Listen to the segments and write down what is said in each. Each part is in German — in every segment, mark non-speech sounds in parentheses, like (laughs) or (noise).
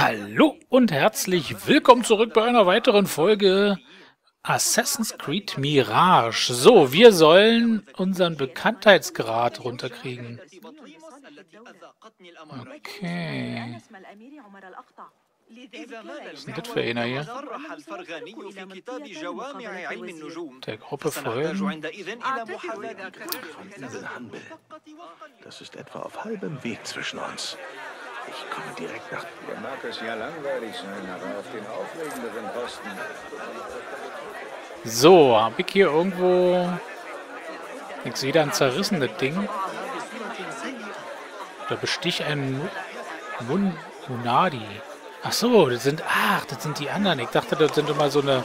Hallo und herzlich willkommen zurück bei einer weiteren Folge Assassin's Creed Mirage. So, wir sollen unseren Bekanntheitsgrad runterkriegen. Okay. Was ist denn das für einer hier? Der Gruppe folgen. Das ist etwa auf halbem Weg zwischen uns. Ich komme direkt nach. Hier mag es ja langweilig sein, aber auf den aufregenderen Posten. So, hab ich hier irgendwo... Ich sehe da ein zerrissenes Ding. Da bestich ein Mun Munadi. Ach so, das sind... Ach, das sind die anderen. Ich dachte, das sind immer so eine...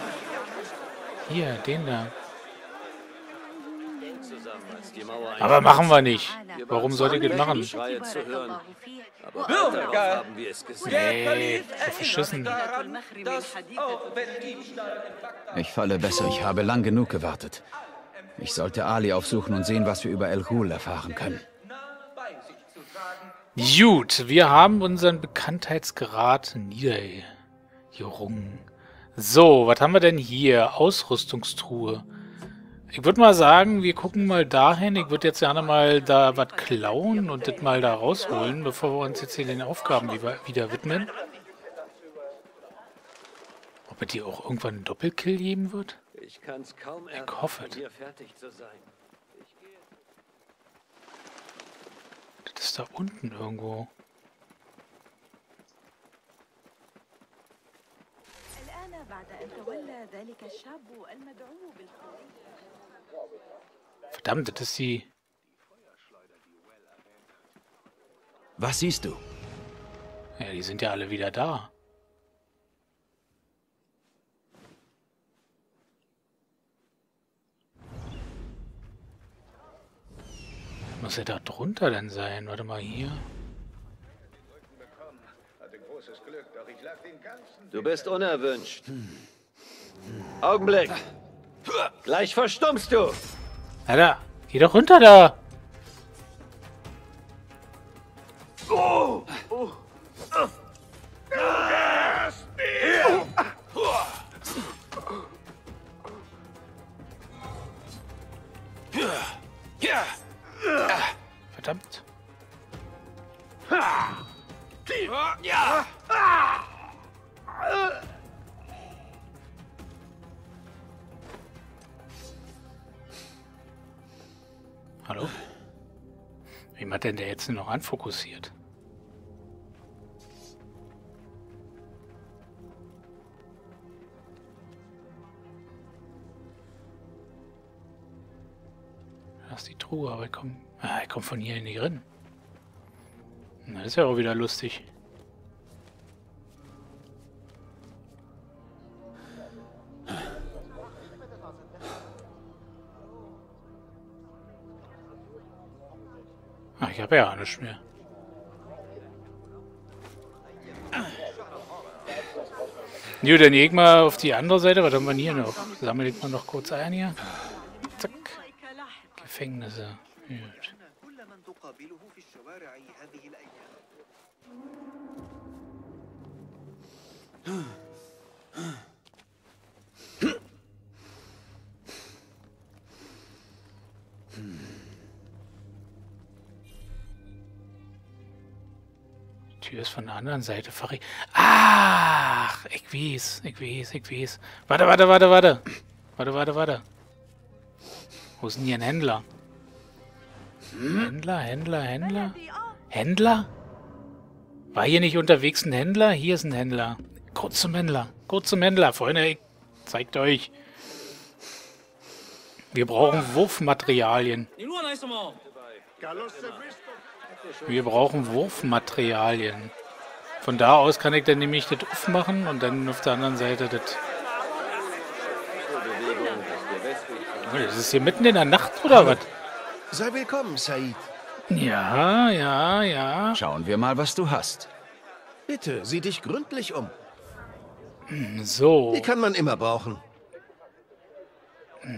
Hier, den da. Aber machen wir nicht. Warum sollte ich das machen? Schreie zu hören. Aber darauf haben wir es gesehen. Nee, verschissen. Ich falle besser, ich habe lang genug gewartet. Ich sollte Ali aufsuchen und sehen, was wir über El Ghul erfahren können. Gut, wir haben unseren Bekanntheitsgrad niedergerungen. So, was haben wir denn hier? Ausrüstungstruhe. Ich würde mal sagen, wir gucken mal dahin. Ich würde jetzt gerne mal da was klauen und das mal da rausholen, bevor wir uns jetzt hier den Aufgaben wieder, wieder widmen. Ob es hier auch irgendwann einen Doppelkill geben wird? Ich kann's kaum Ich erwarten, hoffe. hier fertig zu sein. Das ist da unten irgendwo. الآن بعد أن تولى ذلك الشاب المدعو بالخروج Verdammt, das ist die... Was siehst du? Ja, die sind ja alle wieder da. Muss ja da drunter denn sein? Warte mal hier. Du bist unerwünscht. Augenblick. Gleich verstummst du. Alter, geh doch runter da! Verdammt. Hallo? Wem hat denn der jetzt noch anfokussiert? Da ist die Truhe, aber ich komme ah, ich komm von hier nicht rein. Na, das ist ja auch wieder lustig. Habe ja nichts mehr. Jo, dann leg mal auf die andere Seite. Was haben wir hier noch? Sammel ich mal noch kurz ein hier. Zack. Gefängnisse. Gut. كل Tür ist von der anderen Seite verriegelt. Ach, ich weiß, ich weiß, ich weiß. Warte, warte, warte, warte. Warte, warte, warte. Wo ist denn hier ein Händler? Händler, Händler, Händler? Händler? War hier nicht unterwegs ein Händler? Hier ist ein Händler. Kurz zum Händler. Kurz zum Händler. Freunde, ich zeigt euch. Wir brauchen Wurfmaterialien. Wir brauchen Wurfmaterialien. Von da aus kann ich dann nämlich das aufmachen und dann auf der anderen Seite das... Oh, Das ist hier mitten in der Nacht oder was? Sei willkommen, Said. Ja, ja, ja. Schauen wir mal, was du hast. Bitte, sieh dich gründlich um. So, Die kann man immer brauchen.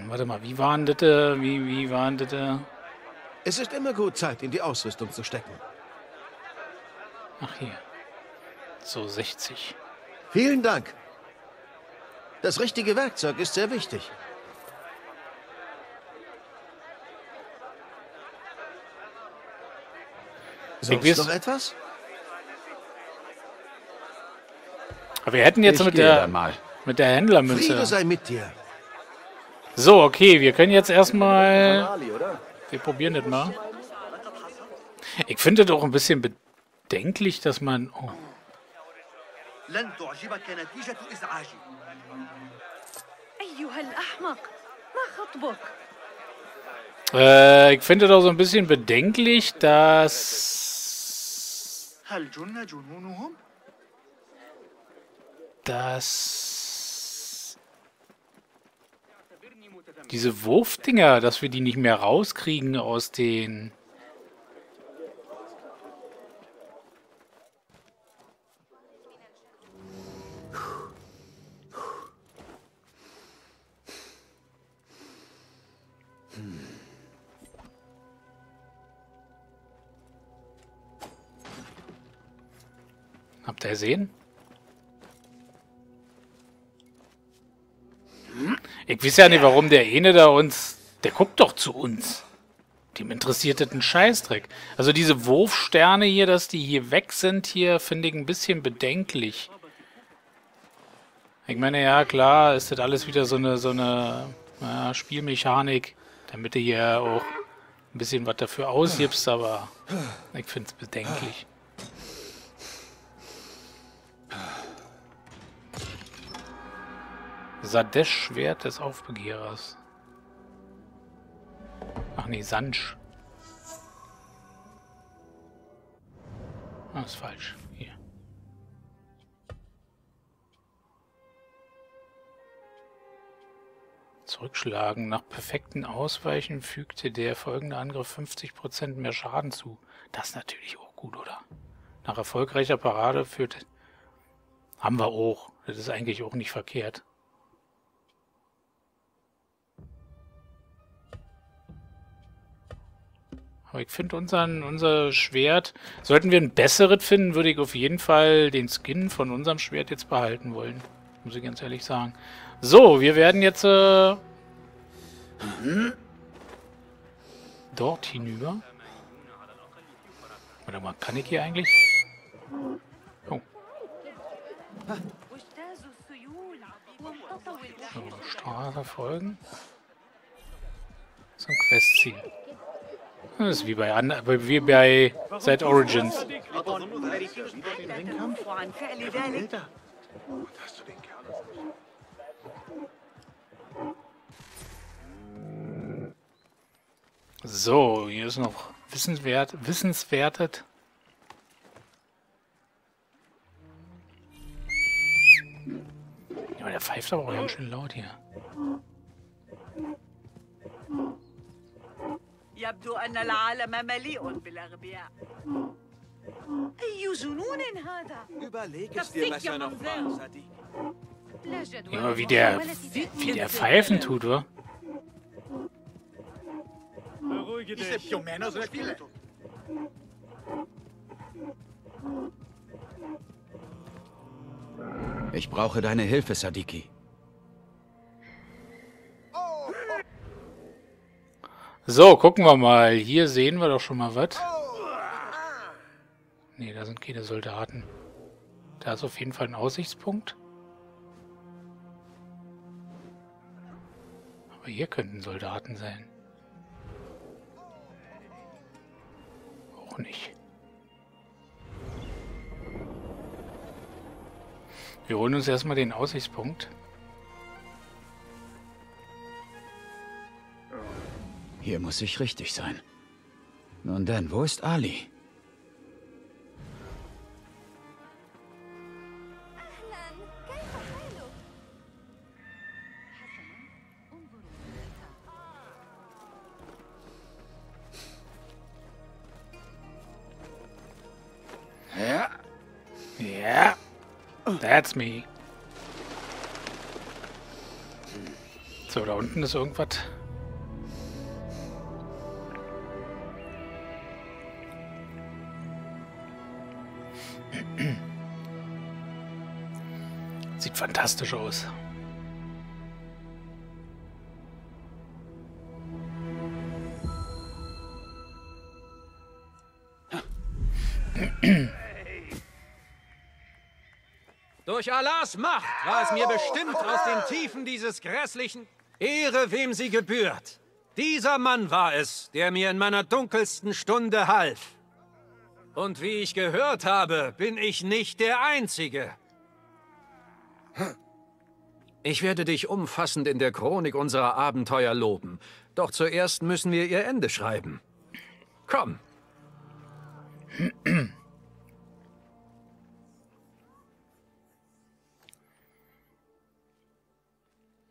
warte mal, wie waren das? äh, Wie, wie waren das? Es ist immer gut, Zeit in die Ausrüstung zu stecken. Ach hier. So, 60. Vielen Dank. Das richtige Werkzeug ist sehr wichtig. Sonst noch etwas? Aber wir hätten jetzt ich mit der, mit der Händlermünze. Friede sei mit dir. So, okay, wir können jetzt erstmal. Ali, oder? Wir probieren das mal. Ich finde doch ein bisschen bedenklich, dass man. Oh, لن تعجبك نتيجة إزعاجي أيها الأحمق ما خطبك؟ äh, ich finde doch so ein bisschen bedenklich, dass. هل جن جنونهم؟ dass. Diese Wurfdinger, dass wir die nicht mehr rauskriegen aus den. Habt ihr gesehen? Ich weiß ja nicht, warum der eine da uns. Der guckt doch zu uns. Dem interessiert das ein Scheißdreck. Also diese Wurfsterne hier, dass die hier weg sind, hier finde ich ein bisschen bedenklich. Ich meine, ja, klar, ist das alles wieder so eine, so eine ja, Spielmechanik, damit du hier auch ein bisschen was dafür ausgibst, aber ich finde es bedenklich. Sadesh-Schwert des Aufbegehrers. Ach nee, Sansch. Ah, ist falsch. Hier. Zurückschlagen. Nach perfekten Ausweichen fügte der folgende Angriff 50% mehr Schaden zu. Das ist natürlich auch gut, oder? Nach erfolgreicher Parade führt... Haben wir auch. Das ist eigentlich auch nicht verkehrt. Aber ich finde unseren, unser Schwert... Sollten wir ein besseres finden, würde ich auf jeden Fall den Skin von unserem Schwert jetzt behalten wollen. Muss ich ganz ehrlich sagen. So, wir werden jetzt... Äh, dort hinüber. Warte mal, kann ich hier eigentlich... Oh. So, Straße folgen. Zum Questziel. Das ist wie bei, wie bei Set Origins. So, hier ist noch wissenswert, wissenswertet. Ja, der pfeift aber auch ganz schön laut hier. يبدو أن العالم مليء بالأغبياء أي جنون هذا؟ Überleg es dir besser noch mal, Sadi. لا جدوى Ja, wie der, wie der pfeifen tut, oder? Dice più o meno spirito. Ich brauche deine Hilfe, Sadiki. So, gucken wir mal. Hier sehen wir doch schon mal was. Nee, da sind keine Soldaten. Da ist auf jeden Fall ein Aussichtspunkt. Aber hier könnten Soldaten sein. Auch nicht. Wir holen uns erstmal den Aussichtspunkt. Hier muss ich richtig sein. Nun denn, wo ist Ali? Ja. Ja. That's me. So, da unten ist irgendwas. Fantastisch aus. Durch Allahs Macht war es mir bestimmt, aus den Tiefen dieses grässlichen... Ehre, wem sie gebührt. Dieser Mann war es, der mir in meiner dunkelsten Stunde half. Und wie ich gehört habe, bin ich nicht der Einzige. Ich werde dich umfassend in der Chronik unserer Abenteuer loben. Doch zuerst müssen wir ihr Ende schreiben. Komm.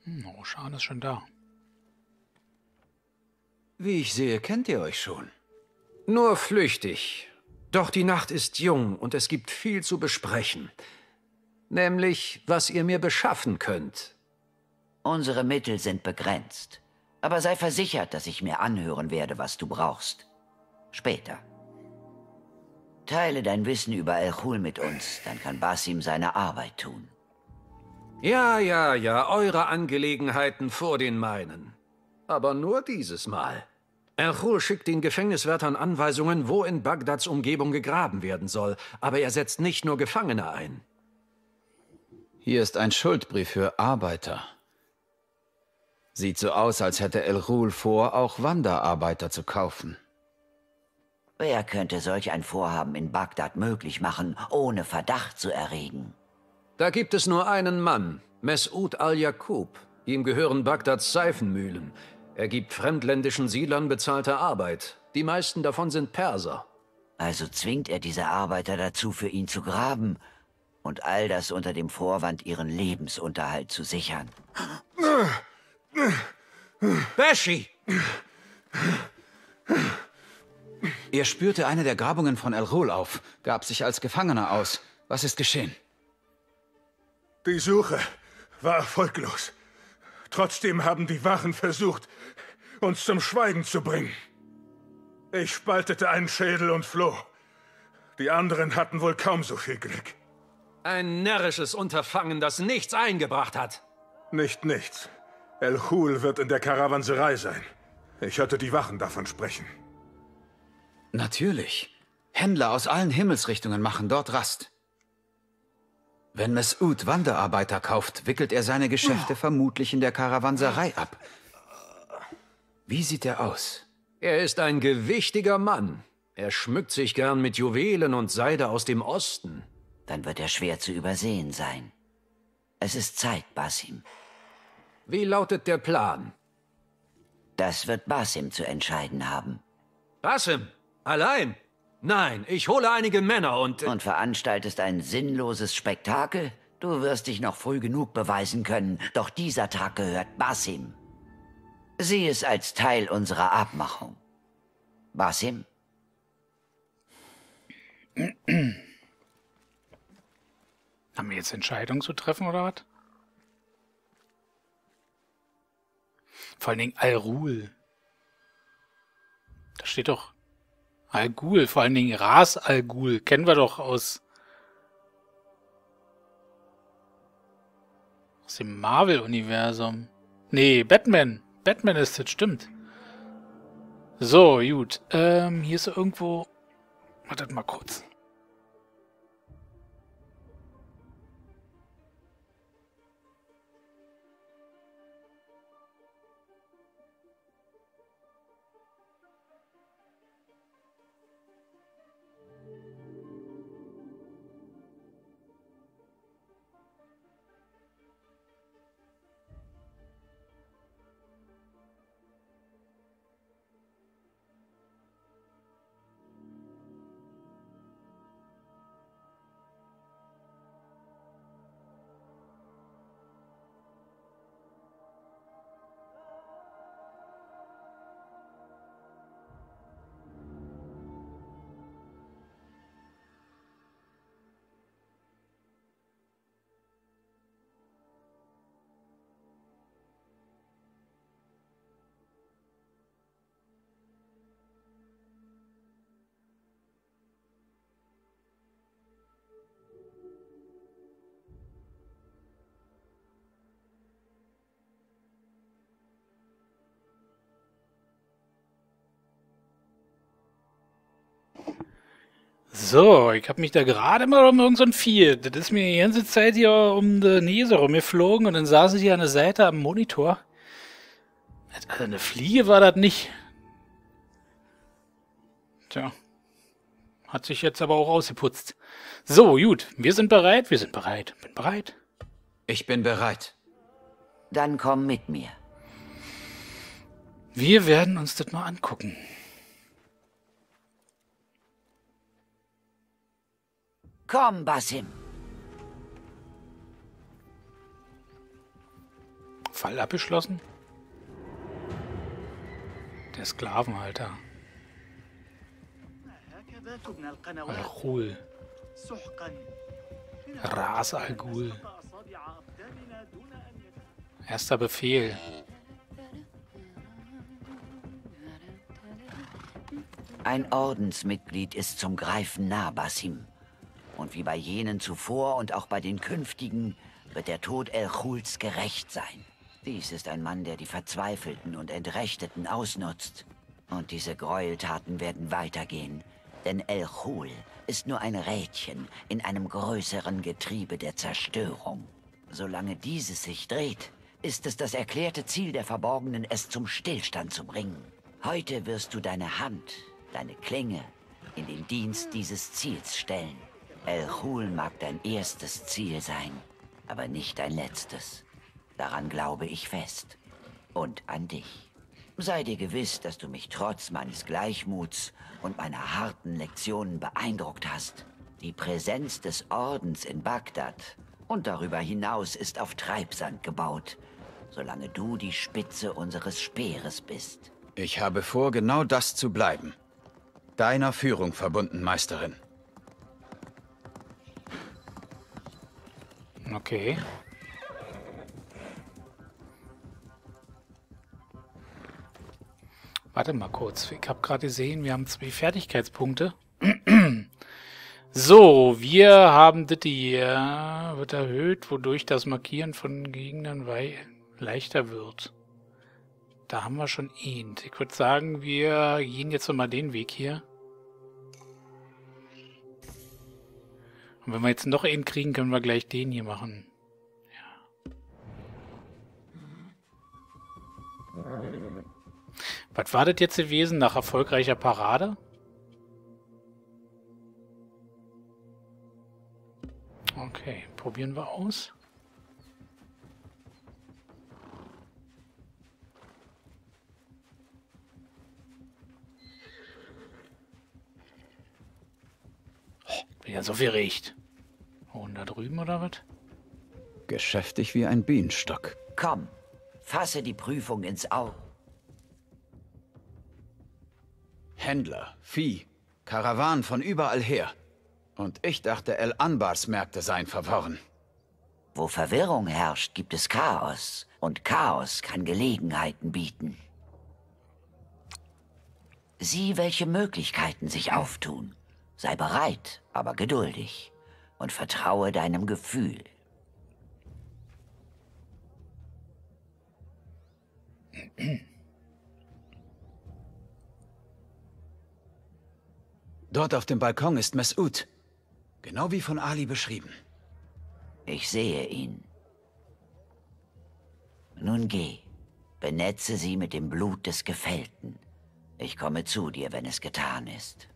Hm, oh, Schan ist schon da. Wie ich sehe, kennt ihr euch schon. Nur flüchtig. Doch die Nacht ist jung und es gibt viel zu besprechen. Nämlich, was ihr mir beschaffen könnt. Unsere Mittel sind begrenzt. Aber sei versichert, dass ich mir anhören werde, was du brauchst. Später. Teile dein Wissen über El-Khul mit uns, dann kann Basim seine Arbeit tun. Ja, ja, ja, eure Angelegenheiten vor den meinen. Aber nur dieses Mal. Erchul schickt den Gefängniswärtern Anweisungen, wo in Bagdads Umgebung gegraben werden soll. Aber er setzt nicht nur Gefangene ein. Hier ist ein Schuldbrief für Arbeiter. Sieht so aus, als hätte El Rul vor, auch Wanderarbeiter zu kaufen. Wer könnte solch ein Vorhaben in Bagdad möglich machen, ohne Verdacht zu erregen? Da gibt es nur einen Mann, Mes'ud al-Yaqub. Ihm gehören Bagdads Seifenmühlen. Er gibt fremdländischen Siedlern bezahlte Arbeit. Die meisten davon sind Perser. Also zwingt er diese Arbeiter dazu, für ihn zu graben und all das unter dem Vorwand, ihren Lebensunterhalt zu sichern. Bashi! Er spürte eine der Grabungen von El Rul auf, gab sich als Gefangener aus. Was ist geschehen? Die Suche war erfolglos. Trotzdem haben die Wachen versucht, uns zum Schweigen zu bringen. Ich spaltete einen Schädel und floh. Die anderen hatten wohl kaum so viel Glück. Ein närrisches Unterfangen, das nichts eingebracht hat. Nicht nichts. El Hul wird in der Karawanserei sein. Ich hörte die Wachen davon sprechen. Natürlich. Händler aus allen Himmelsrichtungen machen dort Rast. Wenn Mes'ud Wanderarbeiter kauft, wickelt er seine Geschäfte vermutlich in der Karawanserei ab. Wie sieht er aus? Er ist ein gewichtiger Mann. Er schmückt sich gern mit Juwelen und Seide aus dem Osten. Dann wird er schwer zu übersehen sein. Es ist Zeit, Basim. Wie lautet der Plan? Das wird Basim zu entscheiden haben. Basim? Allein? Nein, ich hole einige Männer und... Und veranstaltest ein sinnloses Spektakel? Du wirst dich noch früh genug beweisen können, doch dieser Tag gehört Basim. Sieh es als Teil unserer Abmachung. Basim? (clears throat) Haben wir jetzt Entscheidungen zu treffen, oder was? Vor allen Dingen Al-Rul. Da steht doch Al Ghul, vor allen Dingen Ras Al Ghul, kennen wir doch aus, aus dem Marvel-Universum. Nee, Batman. Batman ist das, stimmt. So, gut. Ähm, hier ist irgendwo... Wartet mal kurz. So, ich habe mich da gerade mal um irgendein so Vieh. Das ist mir die ganze Zeit hier um die Nase rumgeflogen und dann saßen sie an der Seite am Monitor. Also eine Fliege war das nicht. Tja. Hat sich jetzt aber auch ausgeputzt. So, gut. Wir sind bereit. Wir sind bereit. Bin bereit. Ich bin bereit. Dann komm mit mir. Wir werden uns das mal angucken. Komm, Basim. Fall abgeschlossen? Der Sklavenhalter. Al-Ghul. Ras Al-Ghul. Erster Befehl. Ein Ordensmitglied ist zum Greifen nah, Basim. Und wie bei jenen zuvor und auch bei den künftigen wird der Tod El Chuls gerecht sein. Dies ist ein Mann, der die Verzweifelten und Entrechteten ausnutzt. Und diese Gräueltaten werden weitergehen. Denn El Chul ist nur ein Rädchen in einem größeren Getriebe der Zerstörung. Solange dieses sich dreht, ist es das erklärte Ziel der Verborgenen, es zum Stillstand zu bringen. Heute wirst du deine Hand, deine Klinge, in den Dienst dieses Ziels stellen. El Chul mag dein erstes Ziel sein, aber nicht dein letztes. Daran glaube ich fest. Und an dich. Sei dir gewiss, dass du mich trotz meines Gleichmuts und meiner harten Lektionen beeindruckt hast. Die Präsenz des Ordens in Bagdad und darüber hinaus ist auf Treibsand gebaut, solange du die Spitze unseres Speeres bist. Ich habe vor, genau das zu bleiben. Deiner Führung verbunden, Meisterin. Okay. Warte mal kurz. Ich habe gerade gesehen, wir haben zwei Fertigkeitspunkte. (clears throat) so, wir haben das hier. Wird erhöht, wodurch das Markieren von Gegnern leichter wird. Da haben wir schon ihn. Ich würde sagen, wir gehen jetzt nochmal den Weg hier. Und wenn wir jetzt noch einen kriegen, können wir gleich den hier machen. Ja. Was war das jetzt gewesen nach erfolgreicher Parade? Okay, probieren wir aus. Bin ja so viel riecht. Oh, und da drüben oder was? Geschäftig wie ein Bienenstock. Komm, fasse die Prüfung ins Auge. Händler, Vieh, Karawanen von überall her. Und ich dachte, El Anbars Märkte seien verworren. Wo Verwirrung herrscht, gibt es Chaos. Und Chaos kann Gelegenheiten bieten. Sieh, welche Möglichkeiten sich auftun. Sei bereit, aber geduldig. Und vertraue deinem Gefühl. Dort auf dem Balkon ist Mesut. Genau wie von Ali beschrieben. Ich sehe ihn. Nun geh. Benetze sie mit dem Blut des Gefällten. Ich komme zu dir, wenn es getan ist.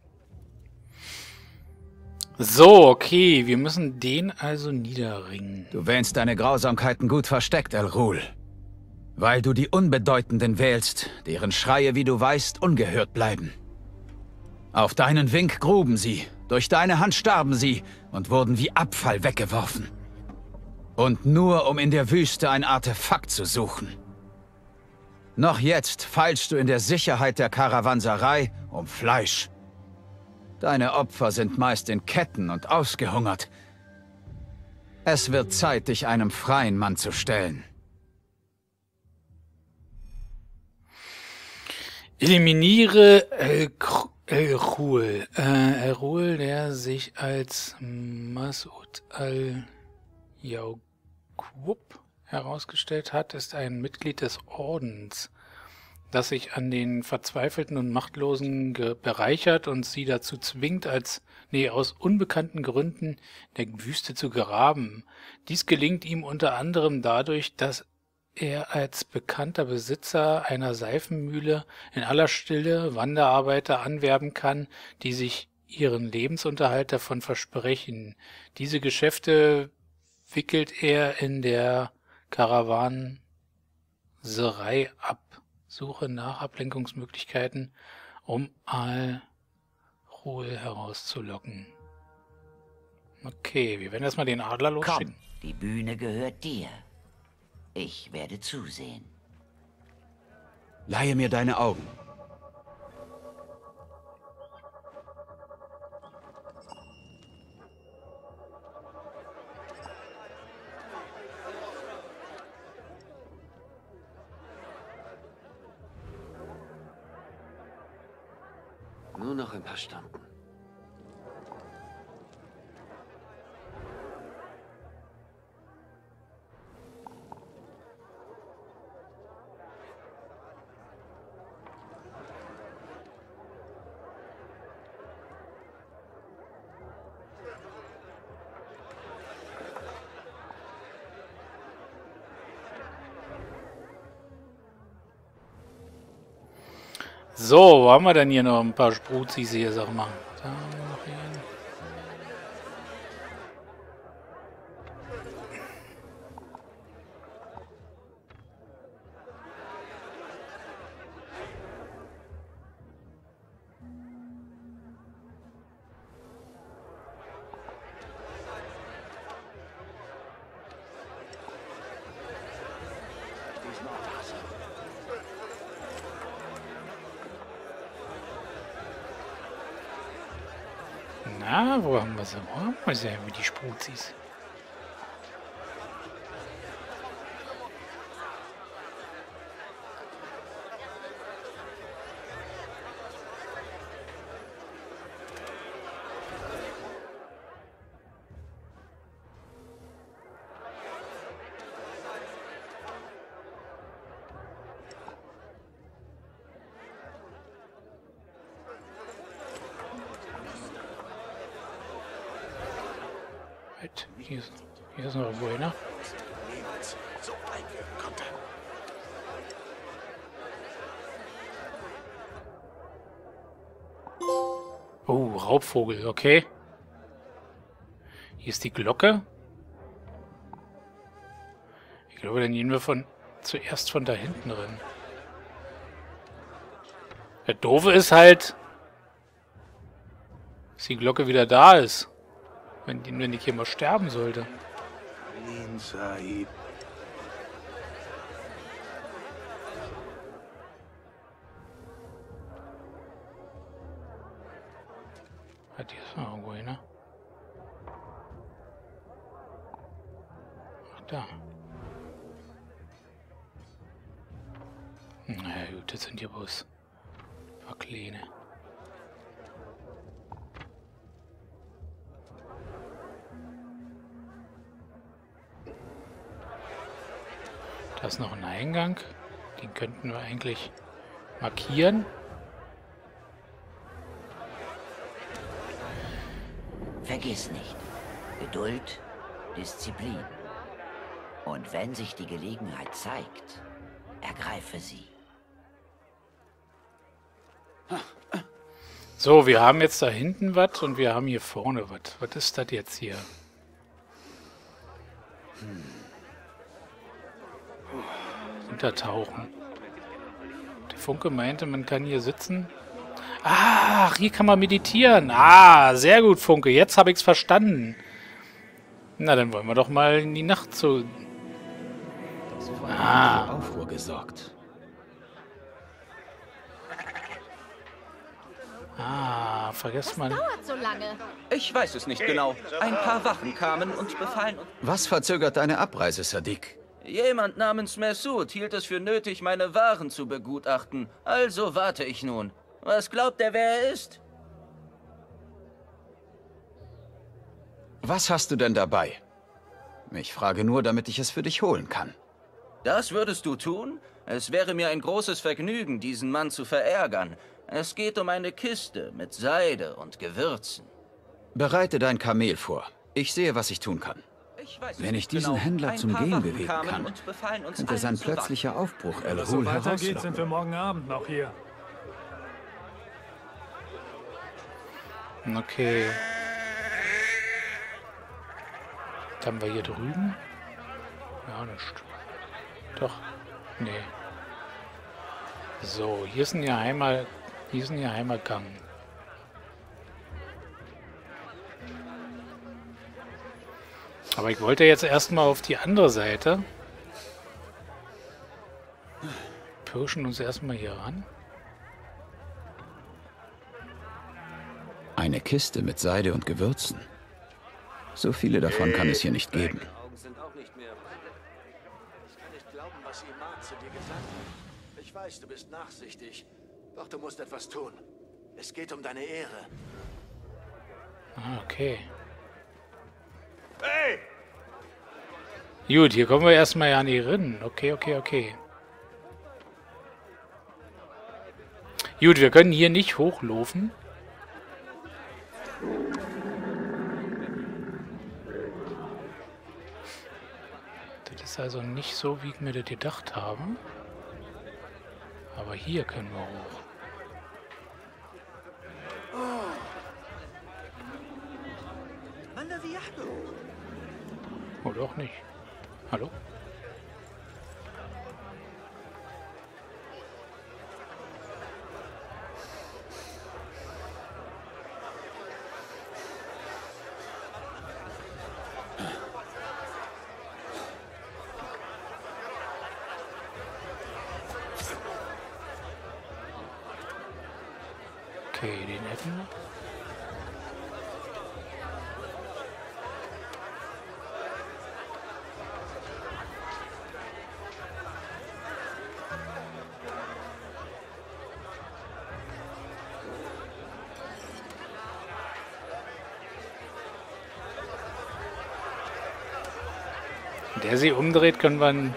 So, okay, wir müssen den also niederringen. Du wähnst deine Grausamkeiten gut versteckt, El Rul. Weil du die Unbedeutenden wählst, deren Schreie, wie du weißt, ungehört bleiben. Auf deinen Wink gruben sie, durch deine Hand starben sie und wurden wie Abfall weggeworfen. Und nur um in der Wüste ein Artefakt zu suchen. Noch jetzt feilst du in der Sicherheit der Karawanserei um Fleisch. Deine Opfer sind meist in Ketten und ausgehungert. Es wird Zeit, dich einem freien Mann zu stellen. Eliminiere El El-Ruhl. Äh, El-Ruhl, der sich als Masud al-Yawqub herausgestellt hat, ist ein Mitglied des Ordens. Das sich an den Verzweifelten und Machtlosen bereichert und sie dazu zwingt, als nee, aus unbekannten Gründen der Wüste zu graben. Dies gelingt ihm unter anderem dadurch, dass er als bekannter Besitzer einer Seifenmühle in aller Stille Wanderarbeiter anwerben kann, die sich ihren Lebensunterhalt davon versprechen. Diese Geschäfte wickelt er in der Karawanserei ab. Suche nach Ablenkungsmöglichkeiten, um Al-Ruhl herauszulocken. Okay, wir werden erstmal den Adler losschicken. Komm, die Bühne gehört dir. Ich werde zusehen. Leihe mir deine Augen. Noch ein paar Stunden. So, wo haben wir denn hier noch ein paar Spruzis hier, sag mal. Da noch hier. Haben wir sie? Wo haben wir sie, wie die Spruzis? Halt, hier ist, hier ist noch irgendwo einer. Oh, Raubvogel, okay. Hier ist die Glocke. Ich glaube, dann gehen wir von zuerst von da hinten rein. Der Doofe ist halt, dass die Glocke wieder da ist. Wenn, die, wenn ich hier mal sterben sollte. Sahib. Hat hier ist noch irgendwo einer. Ach, da. Na ja, gut, das sind hier bloß ein paar kleine. Da ist noch ein Eingang. Den könnten wir eigentlich markieren. Vergiss nicht, Geduld, Disziplin. Und wenn sich die Gelegenheit zeigt, ergreife sie. So, wir haben jetzt da hinten was und wir haben hier vorne was. Was ist das jetzt hier? Untertauchen. Der Funke meinte, man kann hier sitzen. Ach, hier kann man meditieren. Ah, sehr gut, Funke. Jetzt habe ich es verstanden. Na, dann wollen wir doch mal in die Nacht zu... Ah. Aufruhr gesorgt. Ah, vergesst mal. dauert so lange? Ich weiß es nicht genau. Ein paar Wachen kamen und befahlen uns. Was verzögert deine Abreise, Sadiq? Jemand namens Messoud hielt es für nötig, meine Waren zu begutachten. Also warte ich nun. Was glaubt er, wer er ist? Was hast du denn dabei? Ich frage nur, damit ich es für dich holen kann. Das würdest du tun? Es wäre mir ein großes Vergnügen, diesen Mann zu verärgern. Es geht um eine Kiste mit Seide und Gewürzen. Bereite dein Kamel vor. Ich sehe, was ich tun kann. Ich weiß Wenn ich diesen genau. Händler zum Gehen bewegen kann, könnte sein plötzlicher Aufbruch El es so Hul weitergeht, sind herauslocken. wir morgen Abend noch hier. Okay. Was haben wir hier drüben? Ja, nicht. Doch. Nee. So, hier ist ein geheimer, hier ist ein geheimer Gang. Aber ich wollte jetzt erstmal auf die andere Seite. Pirschen uns erstmal hier ran. Eine Kiste mit Seide und Gewürzen. So viele davon kann es hier nicht geben. Augen sind auch nicht mehr. Ich kann nicht glauben, was Iman zu dir gesagt hat. Ich weiß, du bist nachsichtig. Doch du musst etwas tun. Es geht um deine Ehre. Ah, okay. Hey! Gut, hier kommen wir erstmal ja an die Rinnen. Okay, okay, okay. Gut, wir können hier nicht hochlaufen. Das ist also nicht so, wie ich mir das gedacht habe. Aber hier können wir hoch. ما doch nicht. Hallo? Der sie umdreht, können wir Hey?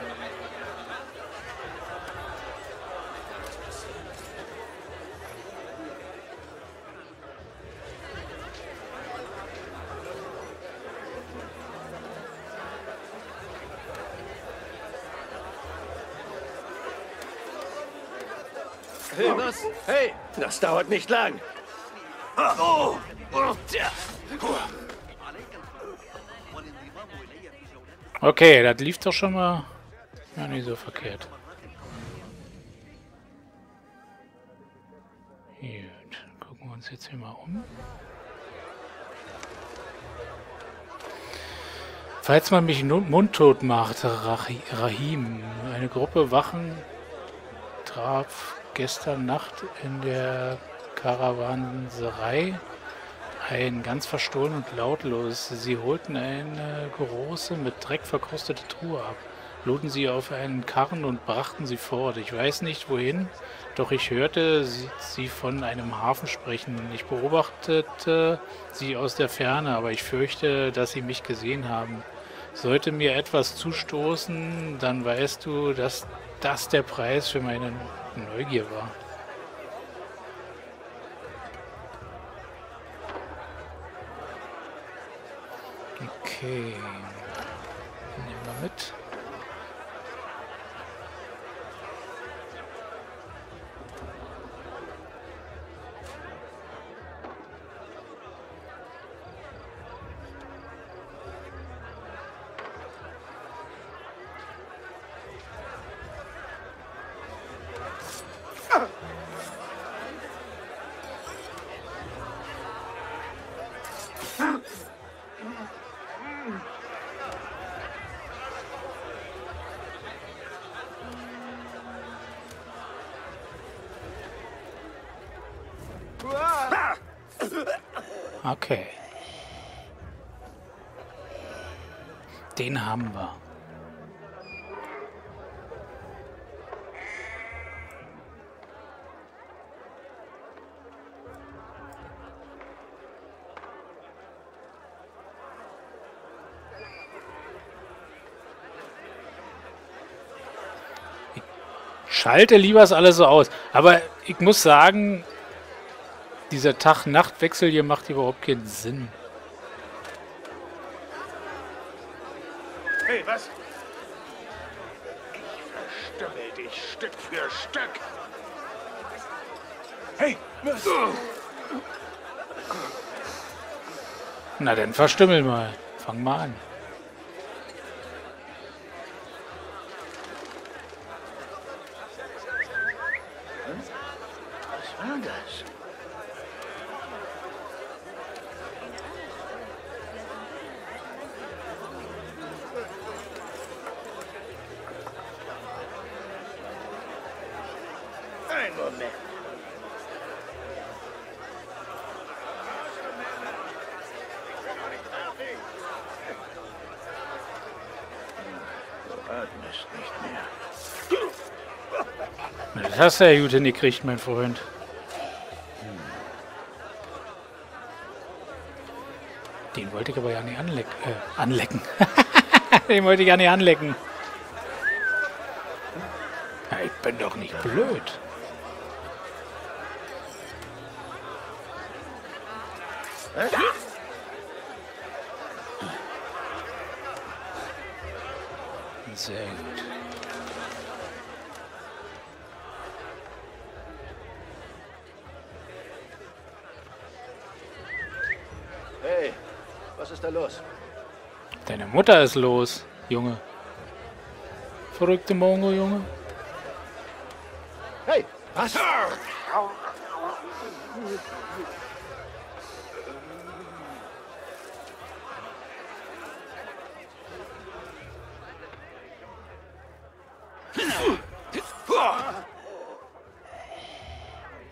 Hey, das dauert nicht lang. Oh, oh, tja. Okay, das lief doch schon mal ja, nicht so verkehrt. Gut, gucken wir uns jetzt hier mal um. Falls man mich mundtot macht, Rahi- Rahim, eine Gruppe Wachen traf gestern Nacht in der Karawanserei ein ganz verstohlen und lautlos. Sie holten eine große, mit Dreck verkrustete Truhe ab, luden sie auf einen Karren und brachten sie fort. Ich weiß nicht wohin, doch ich hörte sie, sie von einem Hafen sprechen. Ich beobachtete sie aus der Ferne, aber ich fürchte, dass sie mich gesehen haben. Sollte mir etwas zustoßen, dann weißt du, dass das der Preis für meine Neugier war. Okay. Nehmen wir mit. Okay. Den haben wir. Schalte lieber es alles so aus. Aber ich muss sagen, dieser Tag-Nacht-Wechsel hier macht überhaupt keinen Sinn. Hey, was? Ich verstümmel dich Stück für Stück. Hey! Na dann verstümmel mal. Fang mal an. Was war das? Ein Moment. Du atmest nicht mehr. Das hast du ja gut hingekriegt, mein Freund. Den wollte ich aber ja nicht anleck äh, anlecken. (laughs) Den wollte ich ja nicht anlecken. Ja, ich bin doch nicht blöd. Sehr gut. Hey, was ist da los? Deine Mutter ist los, Junge. Verrückte Mongo, Junge. Hey, was?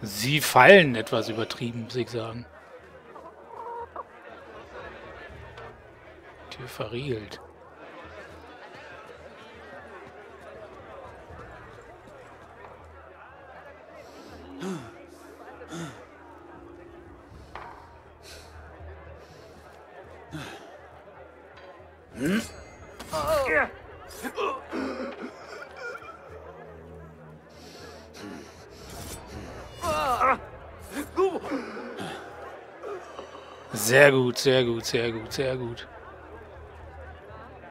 Sie fallen etwas übertrieben, muss ich sagen. Verriegelt. Sehr gut, sehr gut, sehr gut, sehr gut.